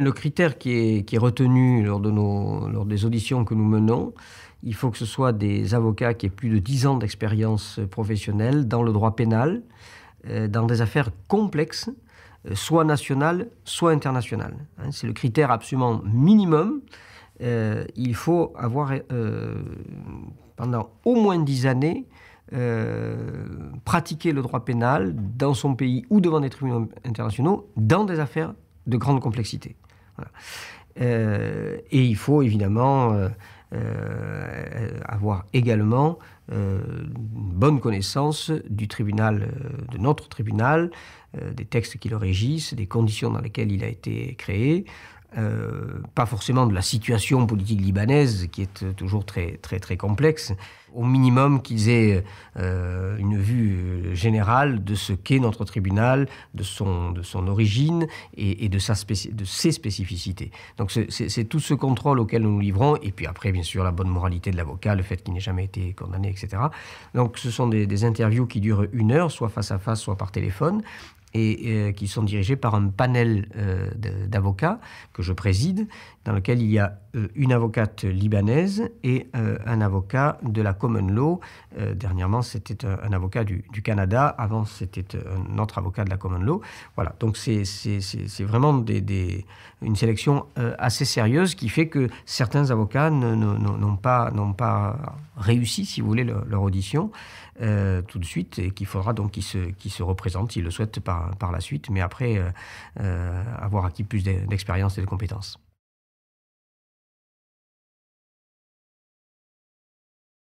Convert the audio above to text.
Le critère qui est, retenu lors, des auditions que nous menons, il faut que ce soit des avocats qui aient plus de 10 ans d'expérience professionnelle dans le droit pénal, euh, dans des affaires complexes, euh, soit nationales, soit internationales. Hein, c'est le critère absolument minimum. Euh, il faut avoir pendant au moins 10 années pratiqué le droit pénal dans son pays ou devant des tribunaux internationaux dans des affaires de grande complexité. Et il faut évidemment euh, avoir également euh, une bonne connaissance du tribunal, euh, de notre tribunal, des textes qui le régissent, des conditions dans lesquelles il a été créé, euh, pas forcément de la situation politique libanaise qui est toujours très très très complexe, au minimum qu'ils aient euh, une vue générale de ce qu'est notre tribunal, de son, de son origine et, de, sa de ses spécificités. Donc c'est tout ce contrôle auquel nous nous livrons, et puis après bien sûr la bonne moralité de l'avocat, le fait qu'il n'ait jamais été condamné, etc. Donc ce sont des interviews qui durent une heure, soit face à face, soit par téléphone, et euh, qui sont dirigés par un panel euh, d'avocats que je préside, dans lequel il y a euh, une avocate libanaise et un avocat de la common law. dernièrement, c'était un, avocat du, Canada, avant c'était un autre avocat de la common law. Voilà, donc c'est vraiment des, une sélection assez sérieuse qui fait que certains avocats n'ont pas, pas réussi, si vous voulez, leur, audition. Tout de suite et qu'il faudra donc qu'ils se, qu se représentent s'ils le souhaitent par, par la suite, mais après euh, euh, avoir acquis plus d'expérience et de compétences.